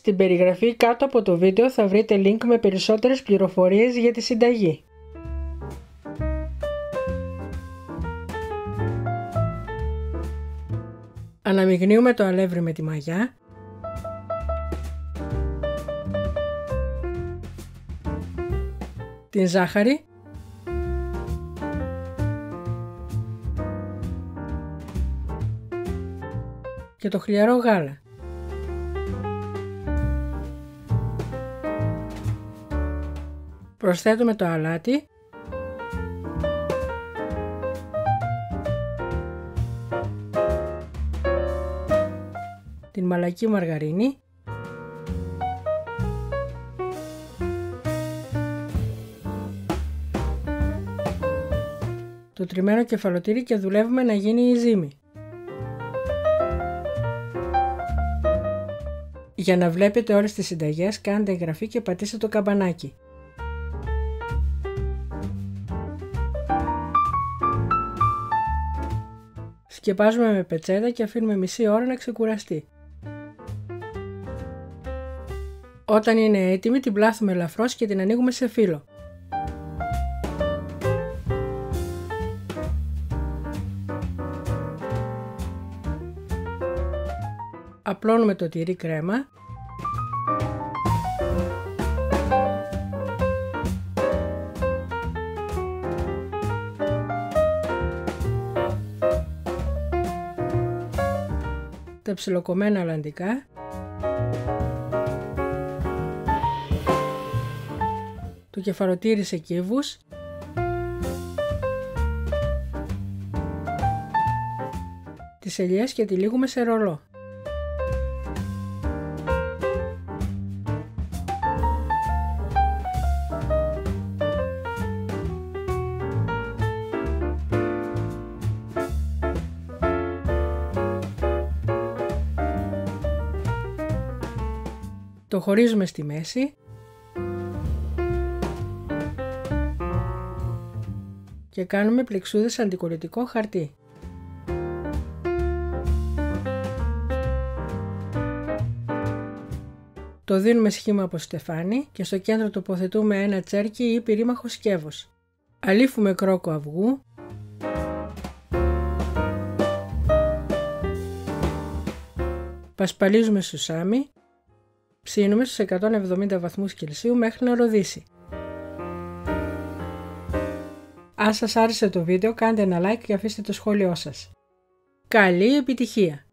Στην περιγραφή κάτω από το βίντεο θα βρείτε link με περισσότερες πληροφορίες για τη συνταγή. Αναμειγνύουμε το αλεύρι με τη μαγιά. Την ζάχαρη. Και το χλιαρό γάλα. Προσθέτουμε το αλάτι την μαλακή μαργαρίνη το τριμμένο κεφαλοτήρι και δουλεύουμε να γίνει η ζύμη. Για να βλέπετε όλες τις συνταγές κάντε εγγραφή και πατήστε το καμπανάκι. Σκεπάζουμε με πετσέτα και αφήνουμε μισή ώρα να ξεκουραστεί. Όταν είναι έτοιμη την πλάθουμε ελαφρώς και την ανοίγουμε σε φύλλο. Απλώνουμε το τυρί κρέμα τα ψιλοκομμένα αλαντικά το κεφαλοτήρι σε κύβους τις ελιές και τυλίγουμε σε ρολό. Το χωρίζουμε στη μέση και κάνουμε πλεξούδες αντικολλητικό χαρτί. Το δίνουμε σχήμα από στεφάνι και στο κέντρο τοποθετούμε ένα τσέρκι ή πυρήμαχο σκεύος. Αλήφουμε κρόκο αυγού Πασπαλίζουμε σουσάμι Ψήνουμε στους 170 βαθμούς Κελσίου μέχρι να ροδίσει. Αν σας άρεσε το βίντεο κάντε ένα like και αφήστε το σχόλιο σας. Καλή επιτυχία!